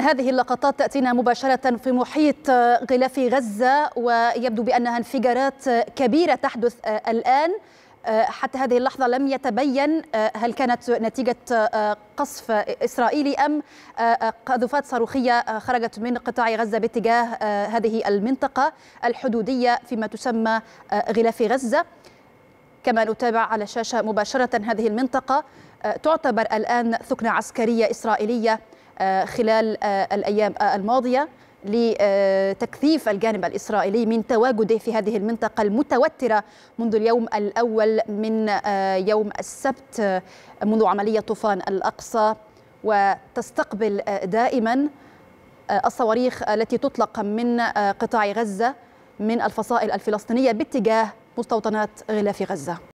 هذه اللقطات تأتينا مباشرة في محيط غلاف غزة ويبدو بأنها انفجارات كبيرة تحدث الآن. حتى هذه اللحظة لم يتبين هل كانت نتيجة قصف إسرائيلي أم قذوفات صاروخية خرجت من قطاع غزة باتجاه هذه المنطقة الحدودية فيما تسمى غلاف غزة. كما نتابع على الشاشة مباشرة هذه المنطقة تعتبر الآن ثكنة عسكرية إسرائيلية خلال الأيام الماضية لتكثيف الجانب الإسرائيلي من تواجده في هذه المنطقة المتوترة منذ اليوم الأول من يوم السبت منذ عملية طوفان الأقصى وتستقبل دائما الصواريخ التي تطلق من قطاع غزة من الفصائل الفلسطينية باتجاه مستوطنات غلاف غزة.